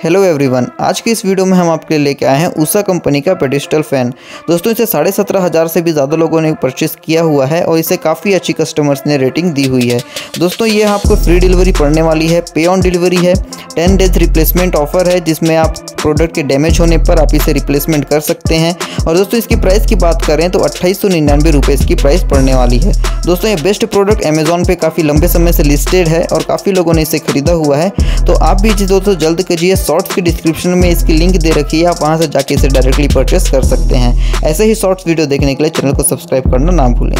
Hello everyone आज की इस वीडियो में हम आपके लिए लेके आए हैं उषा कंपनी का पेडिस्टल फ़ैन। दोस्तों, इसे साढ़े सत्रह हज़ार से भी ज़्यादा लोगों ने परचेस किया हुआ है और इसे काफ़ी अच्छी कस्टमर्स ने रेटिंग दी हुई है। दोस्तों, ये आपको फ्री डिलीवरी पड़ने वाली है पे ऑन डिलीवरी है टेन डेज़ रिप्लेसमेंट ऑफ़र है, जिसमें आप प्रोडक्ट के डैमेज होने पर आप इसे रिप्लेसमेंट कर सकते हैं। और दोस्तों, इसकी प्राइस की बात करें तो अट्ठाईस सौ निन्यानवे रुपये इसकी प्राइस पड़ने वाली है। दोस्तों, ये बेस्ट प्रोडक्ट अमेजोन पे काफ़ी लंबे समय से लिस्टेड है और काफ़ी लोगों ने इसे खरीदा हुआ है। तो आप भी दोस्तों जल्द कीजिए शॉर्ट्स की डिस्क्रिप्शन में इसकी लिंक दे रखी है, आप वहाँ से जाके इसे डायरेक्टली परचेस कर सकते हैं। ऐसे ही शॉर्ट्स वीडियो देखने के लिए चैनल को सब्सक्राइब करना ना भूलें।